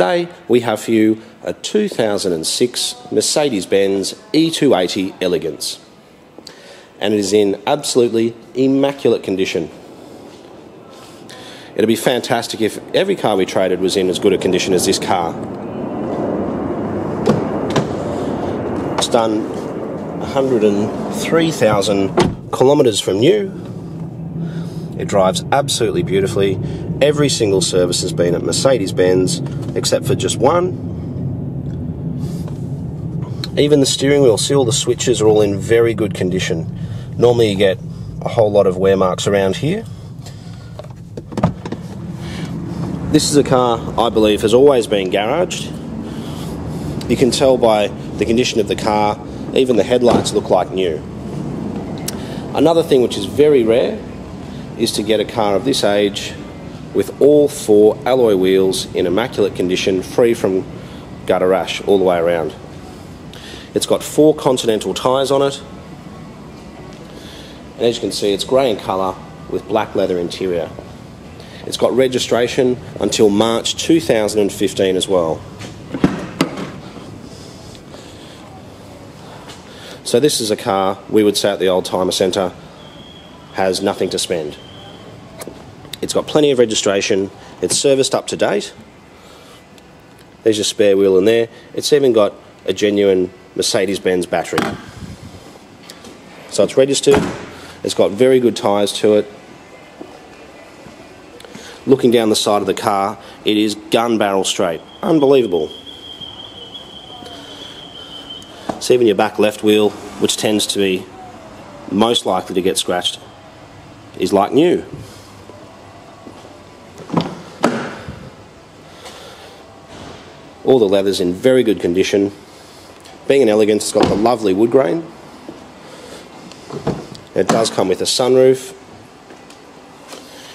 Today we have for you a 2006 Mercedes-Benz E280 Elegance and it is in absolutely immaculate condition. It'd be fantastic if every car we traded was in as good a condition as this car. It's done 103,000 kilometres from new. It drives absolutely beautifully Every single service has been at Mercedes-Benz, except for just one. Even the steering wheel, see all the switches are all in very good condition. Normally you get a whole lot of wear marks around here. This is a car I believe has always been garaged. You can tell by the condition of the car, even the headlights look like new. Another thing which is very rare is to get a car of this age with all four alloy wheels in immaculate condition, free from gutter rash all the way around. It's got four Continental tyres on it, and as you can see, it's grey in colour with black leather interior. It's got registration until March 2015 as well. So this is a car we would say at the Oldtimer Centre has nothing to spend. It's got plenty of registration. It's serviced up to date. There's your spare wheel in there. It's even got a genuine Mercedes-Benz battery. So it's registered. It's got very good tyres to it. Looking down the side of the car, it is gun barrel straight. Unbelievable. See even your back left wheel, which tends to be most likely to get scratched, is like new. All the leather's in very good condition. Being an elegance, it's got the lovely wood grain. It does come with a sunroof.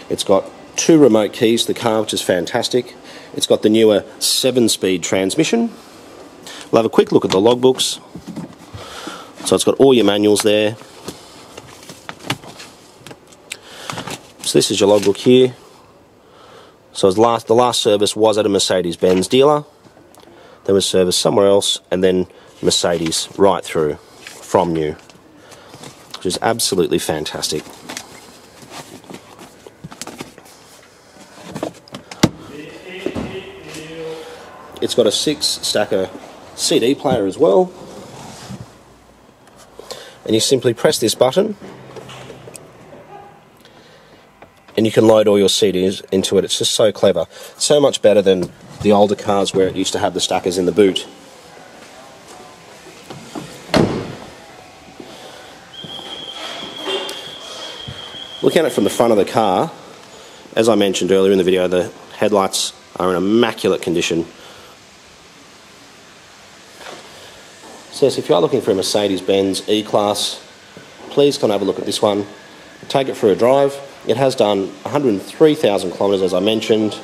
It's got two remote keys to the car, which is fantastic. It's got the newer 7-speed transmission. We'll have a quick look at the logbooks. So it's got all your manuals there. So this is your logbook here. So last, the last service was at a Mercedes-Benz dealer then was serviced somewhere else, and then Mercedes right through from new, which is absolutely fantastic. It's got a six stacker CD player as well. And you simply press this button and you can load all your CDs into it. It's just so clever. So much better than the older cars where it used to have the stackers in the boot. Looking at it from the front of the car, as I mentioned earlier in the video, the headlights are in immaculate condition. So if you are looking for a Mercedes-Benz E-Class, please come have a look at this one. Take it for a drive. It has done 103,000 kilometres as I mentioned.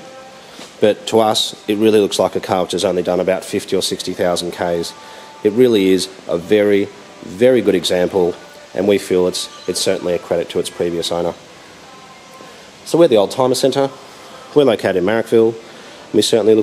But to us, it really looks like a car which has only done about 50 or 60,000 Ks. It really is a very, very good example, and we feel it's, it's certainly a credit to its previous owner. So we're the Oldtimer Centre. We're located in Marrickville. We certainly look